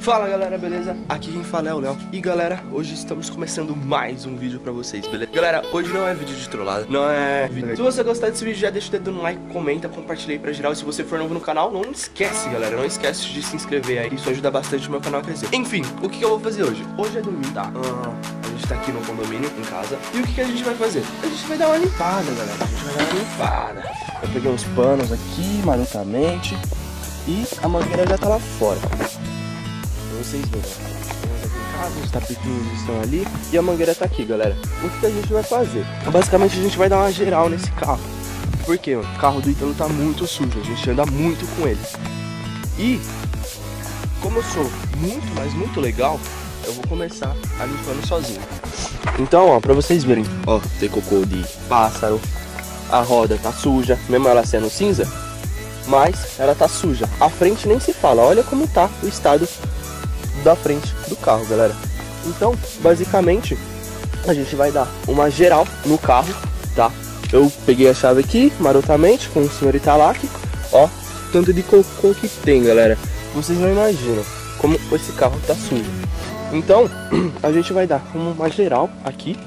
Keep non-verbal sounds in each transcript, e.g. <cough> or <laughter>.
Fala galera, beleza? Aqui quem fala é o Léo E galera, hoje estamos começando mais um vídeo pra vocês, beleza? Galera, hoje não é vídeo de trollada Não é vídeo Se você gostar desse vídeo, já deixa o dedo no like, comenta, compartilha aí pra geral E se você for novo no canal, não esquece galera Não esquece de se inscrever aí Isso ajuda bastante o meu canal a crescer Enfim, o que, que eu vou fazer hoje? Hoje é domingo, tá? Ah, a gente tá aqui no condomínio, em casa E o que, que a gente vai fazer? A gente vai dar uma limpada, galera A gente vai dar uma limpada Eu peguei uns panos aqui, marotamente E a mangueira já tá lá fora vocês verem. Os tapetinhos estão ali e a mangueira tá aqui, galera. O que, que a gente vai fazer? Basicamente a gente vai dar uma geral nesse carro. Porque o carro do Italo tá muito sujo, a gente anda muito com ele. E como eu sou muito, mas muito legal, eu vou começar a limpando sozinho. Então, ó, pra vocês verem, ó, tem cocô de pássaro, a roda tá suja, mesmo ela sendo cinza, mas ela tá suja. A frente nem se fala, olha como tá o estado da frente do carro, galera. Então, basicamente, a gente vai dar uma geral no carro, tá? Eu peguei a chave aqui, marotamente, com o senhor Italac, ó, tanto de cocô que tem, galera. Vocês não imaginam como esse carro tá sujo. Então, <clears throat> a gente vai dar uma geral aqui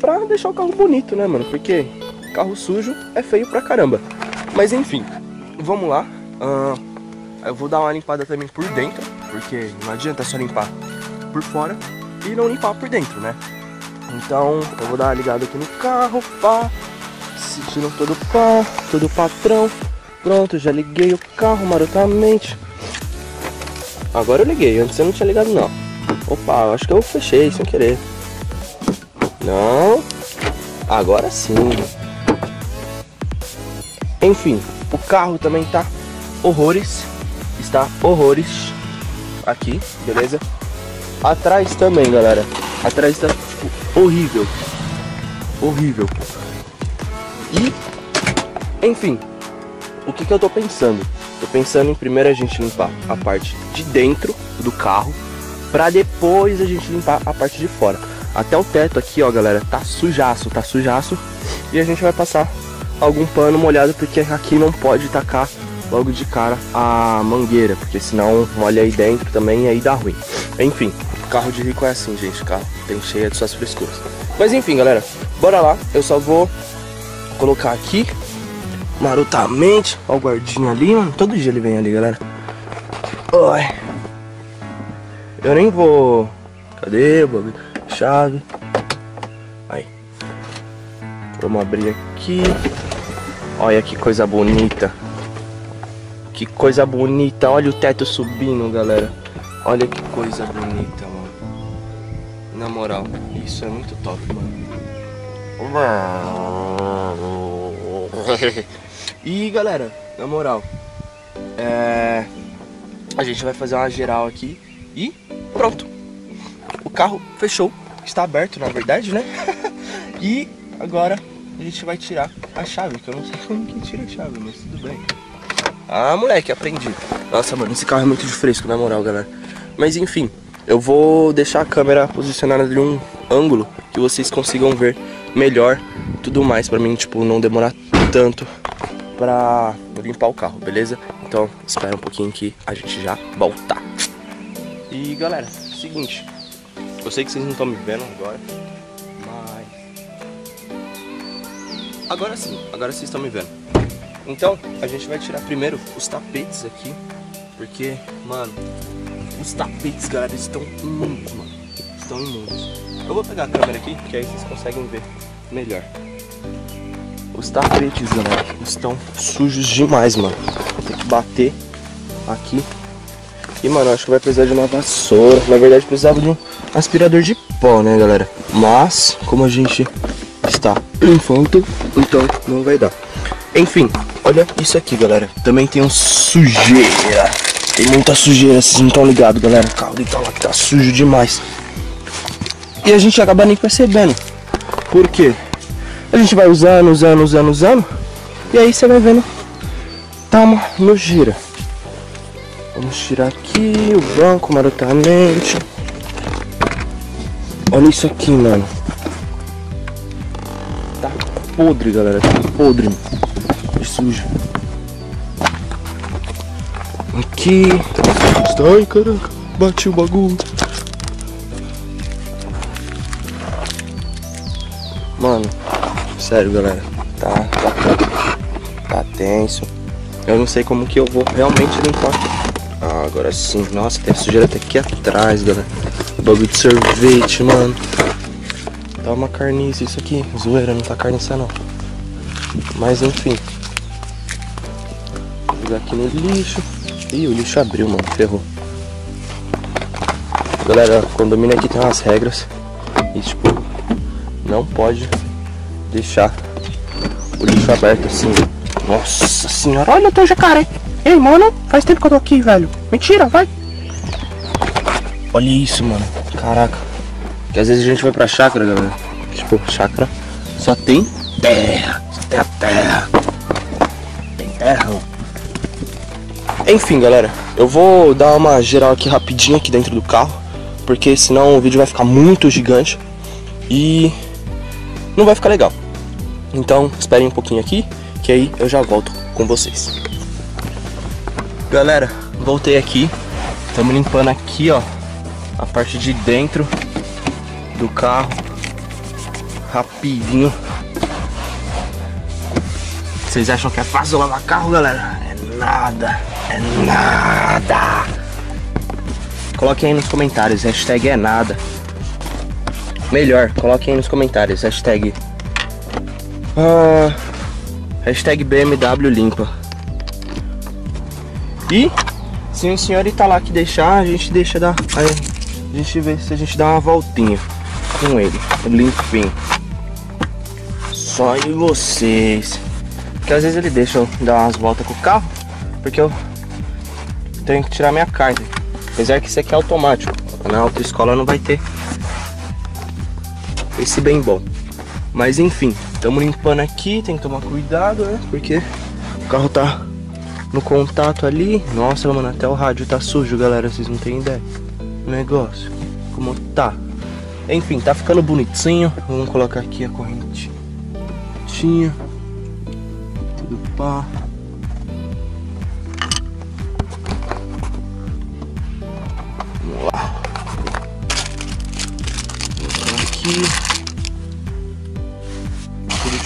pra deixar o carro bonito, né, mano? Porque carro sujo é feio pra caramba. Mas enfim, vamos lá. Uh, eu vou dar uma limpada também por dentro porque não adianta só limpar por fora e não limpar por dentro, né? Então eu vou dar uma ligada aqui no carro, pá, sentindo todo pá, todo patrão. Pronto, já liguei o carro marotamente. Agora eu liguei, antes eu não tinha ligado não. Opa, acho que eu fechei sem querer. Não, agora sim. Enfim, o carro também tá horrores, está horrores aqui, beleza? Atrás também, galera. Atrás tá, tipo, horrível. Horrível. E, enfim, o que que eu tô pensando? Tô pensando em primeiro a gente limpar a parte de dentro do carro, pra depois a gente limpar a parte de fora. Até o teto aqui, ó, galera, tá sujaço, tá sujaço. E a gente vai passar algum pano molhado, porque aqui não pode tacar logo de cara a mangueira, porque senão molha aí dentro também e aí dá ruim. Enfim, carro de rico é assim, gente, carro tem cheia de suas frescuras. Mas enfim, galera, bora lá. Eu só vou colocar aqui marotamente. Ó o guardinho ali, mano. Todo dia ele vem ali, galera. Ai. Eu nem vou... Cadê o bagulho? Chave. Aí. Vamos abrir aqui. Olha que coisa bonita. Que coisa bonita. Olha o teto subindo, galera. Olha que coisa bonita, mano. Na moral, isso é muito top, mano. e galera, na moral, é... a gente vai fazer uma geral aqui e pronto. O carro fechou, está aberto na verdade, né? <laughs> e agora a gente vai tirar a chave, que eu não sei <laughs> como que tira a chave, mas tudo bem. Ah, moleque, aprendi. Nossa, mano, esse carro é muito de fresco, na moral, galera. Mas enfim, eu vou deixar a câmera posicionada de um ângulo que vocês consigam ver melhor tudo mais pra mim, tipo, não demorar tanto pra limpar o carro, beleza? Então, espera um pouquinho que a gente já volta. E galera, seguinte, eu sei que vocês não estão me vendo agora, mas agora sim, agora vocês estão me vendo. Então, a gente vai tirar primeiro os tapetes aqui, porque, mano, os tapetes, galera, estão imundos, mano. Estão imundos. Eu vou pegar a câmera aqui, que aí vocês conseguem ver melhor. Os tapetes, galera, estão sujos demais, mano. Vou ter que bater aqui. E, mano, acho que vai precisar de uma vassoura. Na verdade, precisava de um aspirador de pó, né, galera? Mas, como a gente está infanto, então não vai dar. Enfim, Olha isso aqui, galera. Também tem um sujeira. Tem muita sujeira, vocês não estão ligados, galera. O carro dele lá que tá sujo demais. E a gente acaba nem percebendo. Por quê? A gente vai usando, usando, usando, usando. E aí você vai vendo. Tá uma nojeira. Vamos tirar aqui o banco marotamente. Olha isso aqui, mano. Tá podre, galera. Tá podre sujo. Aqui. Ai, caraca. Bati o bagulho. Mano, sério, galera. Tá, tá, tá tenso. Eu não sei como que eu vou realmente limpar. Ah, agora sim. Nossa, tem sujeira até aqui atrás, galera. Bagulho de sorvete, mano. Tá uma carniça isso aqui. Zoeira, não tá carniça não. Mas enfim. Jogar aqui no lixo. Ih, o lixo abriu, mano. Ferrou. Galera, condomínio aqui tem umas regras. E tipo, não pode deixar o lixo aberto assim. Nossa senhora, olha o teu jacaré. Ei, mano, faz tempo que eu tô aqui, velho. Mentira, vai. Olha isso, mano. Caraca. Que às vezes a gente vai pra chácara, galera. Tipo, chácara só tem terra. Só tem a terra. Tem terra. Enfim, galera. Eu vou dar uma geral aqui rapidinho aqui dentro do carro. Porque senão o vídeo vai ficar muito gigante. E não vai ficar legal. Então, esperem um pouquinho aqui, que aí eu já volto com vocês. Galera, voltei aqui. Estamos limpando aqui, ó, a parte de dentro do carro. Rapidinho. Vocês acham que é fácil lavar carro, galera? Nada, é nada. Coloque aí nos comentários, hashtag é nada. Melhor, coloquem aí nos comentários, hashtag. Ah, hashtag BMW limpa. E se o senhor tá lá que deixar, a gente deixa dar. A gente vê se a gente dá uma voltinha com ele, limpinho. Só em vocês. Porque às vezes ele deixa eu dar umas voltas com o carro, porque eu tenho que tirar minha carta. Apesar que isso aqui é automático. Na autoescola não vai ter esse bem bom. Mas enfim, estamos limpando aqui, tem que tomar cuidado, né? Porque o carro tá no contato ali. Nossa, mano, até o rádio tá sujo, galera, vocês não têm ideia. O negócio, como tá. Enfim, tá ficando bonitinho. Vamos colocar aqui a correntinha. Tudo pá. Aqui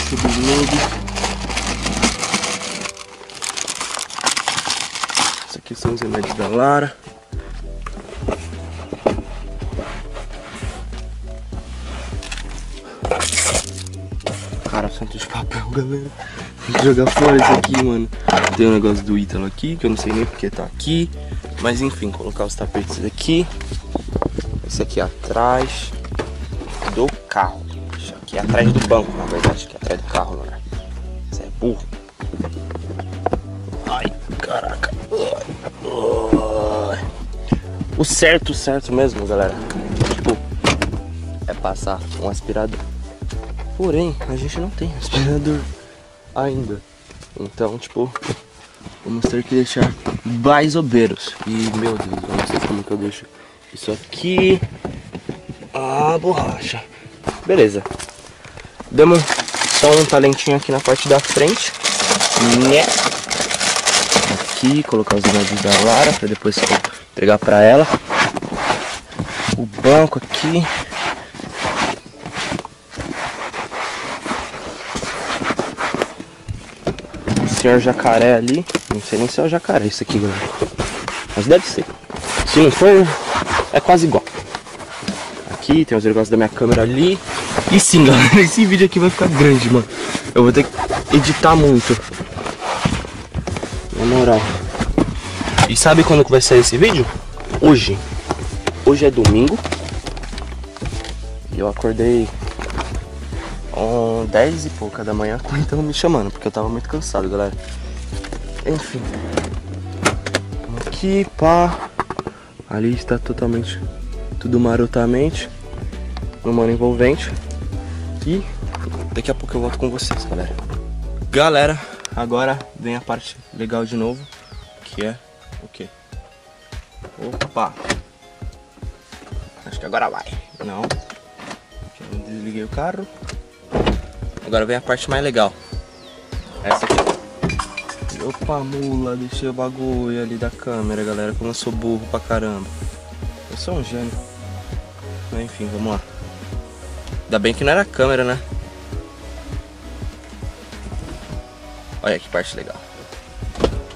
sublobe. Isso aqui são os remédios da Lara. Cara, santo de papel, galera. Tem que jogar fora isso aqui, mano. Tem um negócio do Ítalo aqui, que eu não sei nem porque tá aqui. Mas enfim, colocar os tapetes aqui. Esse aqui atrás do carro. Aqui atrás do banco, na verdade, aqui atrás do carro, né? Você é burro. Ai, caraca. O certo, certo mesmo, galera. Tipo, é passar um aspirador. Porém, a gente não tem aspirador ainda. Então, tipo, vamos ter que deixar mais obeiros. E, meu Deus, eu não sei como que eu deixo isso aqui. A borracha. Beleza. Damos só um talentinho aqui na parte da frente. Né? Aqui, colocar os remédios da Lara para depois entregar para ela. O banco aqui. O senhor jacaré ali. Não sei nem se é o jacaré isso aqui, galera. Mas deve ser. Se não for, é quase igual. Aqui tem os negócios da minha câmera ali. E sim, <laughs> galera, esse vídeo aqui vai ficar grande, mano. Eu vou ter que editar muito. Na moral. E sabe quando que vai sair esse vídeo? Hoje. Hoje é domingo. E eu acordei um 10 e pouca da manhã tentando <laughs> me chamando, porque eu tava muito cansado, galera. Enfim. Aqui, pá. Ali está totalmente tudo marotamente. Mano envolvente. E daqui a pouco eu volto com vocês, galera. Galera, agora vem a parte legal de novo, que é o quê? Opa! Acho que agora vai. Não. Desliguei o carro. Agora vem a parte mais legal. Essa aqui. Opa, mula, deixei o bagulho ali da câmera, galera, como eu sou burro pra caramba. Eu sou um gênio. Enfim, vamos lá. Ainda bem que não era câmera, né? Olha que parte legal.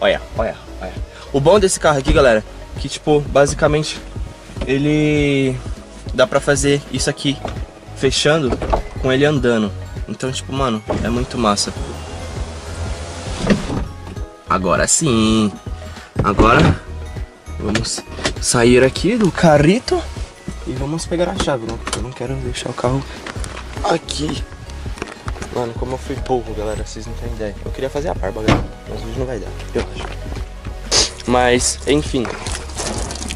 Olha, olha, olha. O bom desse carro aqui, galera, que tipo, basicamente ele dá pra fazer isso aqui fechando com ele andando. Então, tipo, mano, é muito massa. Agora sim. Agora vamos sair aqui do carrito e vamos pegar a chave, né? Porque eu não quero deixar o carro aqui. Mano, como eu fui burro, galera, vocês não têm ideia. Eu queria fazer a barba, galera, mas hoje não vai dar, eu acho. Mas, enfim,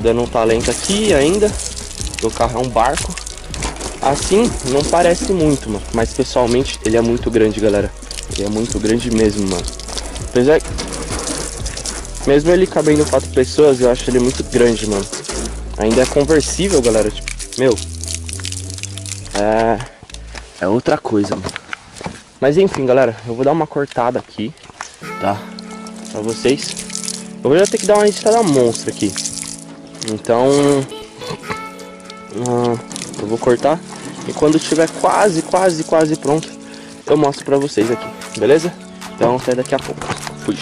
dando um talento aqui ainda. O carro é um barco. Assim, não parece muito, mano. Mas pessoalmente, ele é muito grande, galera. Ele é muito grande mesmo, mano. Apesar mesmo ele cabendo quatro pessoas, eu acho ele muito grande, mano. Ainda é conversível, galera. Tipo, meu. É. É outra coisa, mano. Mas enfim, galera, eu vou dar uma cortada aqui, tá? Pra vocês. Eu vou já ter que dar uma editada monstra aqui. Então. Uh, eu vou cortar. E quando estiver quase, quase, quase pronto, eu mostro pra vocês aqui, beleza? Então até daqui a pouco. Fui.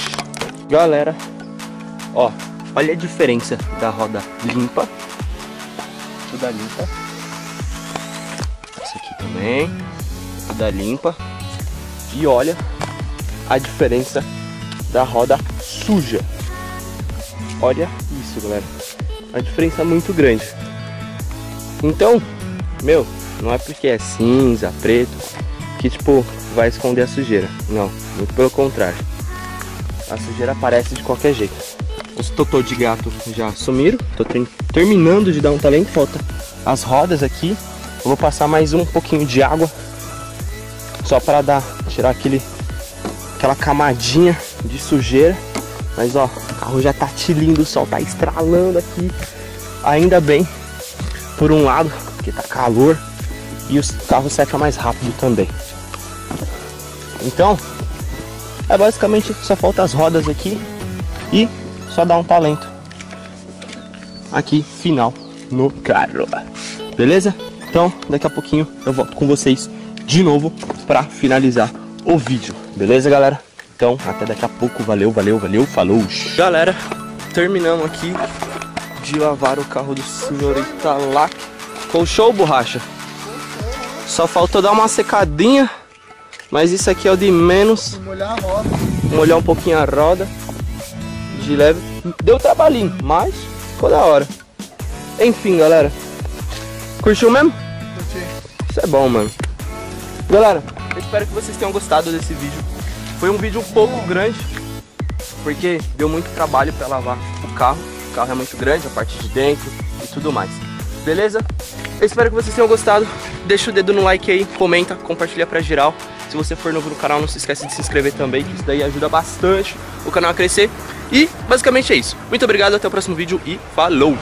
Galera, Ó, olha a diferença da roda limpa. Toda limpa. Essa aqui também. Toda limpa. E olha a diferença da roda suja. Olha isso, galera. A diferença é muito grande. Então, meu, não é porque é cinza, preto, que tipo, vai esconder a sujeira. Não, muito pelo contrário. A sujeira aparece de qualquer jeito. Os totô de gato já sumiram. Tô terminando de dar um talento. Falta as rodas aqui. Eu vou passar mais um pouquinho de água. Só para dar, tirar aquele, aquela camadinha de sujeira. Mas ó, o carro já tá tilindo, o sol tá estralando aqui. Ainda bem, por um lado, porque tá calor e o carro seca mais rápido também. Então, é basicamente só falta as rodas aqui e só dar um talento aqui final no carro. Beleza? Então, daqui a pouquinho eu volto com vocês de novo para finalizar o vídeo. Beleza, galera? Então, até daqui a pouco. Valeu, valeu, valeu. Falou. Galera, terminamos aqui de lavar o carro do senhorita lá. Ficou show, borracha? Só faltou dar uma secadinha. Mas isso aqui é o de menos. Molhar a roda. Molhar um pouquinho a roda de leve. Deu trabalhinho, mas ficou da hora. Enfim, galera. Curtiu mesmo? Curti. Isso é bom, mano. Galera, eu espero que vocês tenham gostado desse vídeo. Foi um vídeo um pouco grande, porque deu muito trabalho para lavar o carro. O carro é muito grande, a parte de dentro e tudo mais. Beleza? Eu espero que vocês tenham gostado. Deixa o dedo no like aí, comenta, compartilha pra geral. Se você for novo no canal, não se esquece de se inscrever também, que isso daí ajuda bastante o canal a crescer. E basicamente é isso. Muito obrigado, até o próximo vídeo e falou!